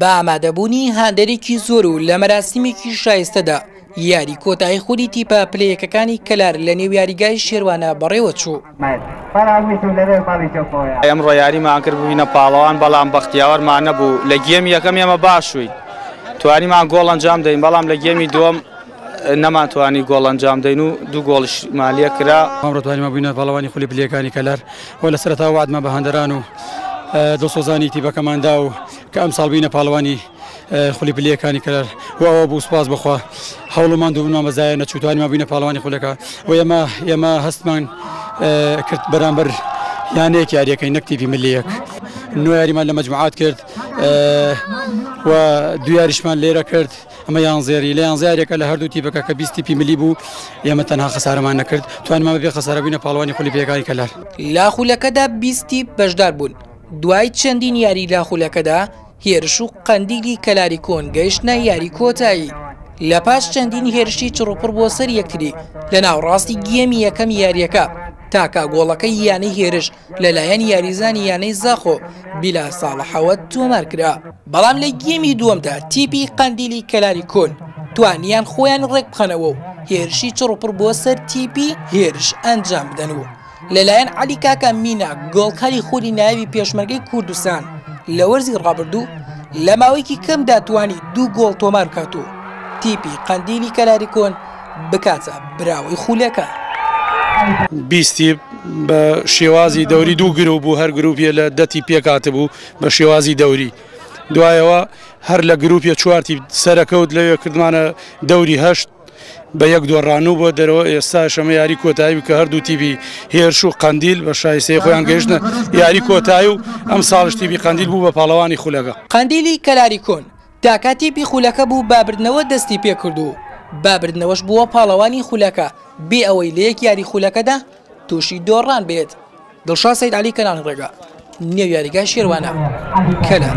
بە ئامادەبوونی هاندەرێکی زۆر و لە مەراسیمێکی شایستەدا یاری کۆتایی خودی تیپە پلەیەکەکانی کەلار لە نێو یاریگای شێروانە بەڕێوەچوو. ئەمڕۆ یاریمان کرد بووینە پاڵەوان بەڵام بەختیاوەرمان نەبوو لە گێمی یەکەم ئێمە باشووین توانیمان گۆڵ ئەنجام دەین بەڵام لە گێمی دووەم نەمانتوانی گۆڵ ئەنجام دەین و دوو گۆڵیش مان لێ کرا. ئەمڕۆ توانیمان ببینە پاڵەوانی خولی پلیەکانی کەلار و لە سەرەتاوە وەعدمان بە هەندەران و دڵسۆزانی تیپەکەمان دا و کە ئەمساڵ بینە پاڵەوانی خولی پلیەکانی کەلار و ئەوە بوو سوپاس بخوا هەوڵمان دووبنمان بە زایە نەچوو توانیمان بینە پاڵەوانی خولەکە و ئێمە ئێمە هەستمان کرد بەرامبەر یانەیەک یاریەکەی نەک تیپی ملیەک نۆ یاریمان لە مەجموعات کرد و دوو یاریشمان لێرە کرد. ئەمە یان زێری لە یان زیارێکە لە هەردوو تیپەکە کە بیست تیپی ملی بوو ئێمە تەنها خەسارەمان نەکرد توانمە بێ خەسارە بووینە پاڵوانی خولی پێکانی کەلار. لە خولەکەدا بیست تیپ بەشدار بوون، دوای چەندین یاری لە خولەکەدا هێرش و قەندیلی کەلاری کۆن گەیشتنە یاری کۆتایی، لە پاش چەندین هێرشی چڕوپڕ بۆ سەر یەکتری لە ناوەڕاستی گێمی یەکەم یاریەکە تاکە گۆڵەکەی یانەی هێرش لەلایەن یاریزانی یانەی زاخۆ بیلا ساڵەحەوە تۆمار کرا بەڵام لە گێمی دووەمدا تیپی قەندیلی کەلاری کۆل توانیان خۆیان ڕێک بخەنەوە و هێرشی چڕپڕ بۆ سەر تیپی هێرش ئەنجام بدەن و لەلایەن علی کاکە مینا گۆڵکاری خودی ناوی پێشمەرگەی کوردستان لە وەرزی ڕابردوو لە ماوەیەکی کەمدا توانی دوو گۆڵ تۆمار بکات و تیپی قەندیلی کەلاری کۆن بکاتە براوەی خولەکە. بیستی بە شێوازی دەوری دوو گروپ بوو هەر گروپیە لە دەتی پێکاتبوو بە شێوازی دەوری دوایەوە هەر لە گروپیە چوارتی سەرەکەوت لەوێ کردمانە دەوری هەشت بە یەک دۆڕانوو بۆ دەرەوە ئێستا شەمە یاری کۆتایی کە هەردوو تیبی هێرش و قندیل بە شایسەی خۆیان گەشتە یاری کۆتایی و ئەم ساڵشتیبی قندیل بوو بە پاڵەوانی خولەکە قندیلی کەلاری کۆن تا کاتی پی خولەکە بوو با بردنەوە دەستی پێ کرد و با بردنەوەش بووە پاڵەوانی خولەکە بێ ئەوەی لە یەک یاری خولەکەدا تووشی دۆڕان بێت. دڵشاد سەید عەلی کەناڵی ڕێگا نێو یاریگای شێروانە کەلار.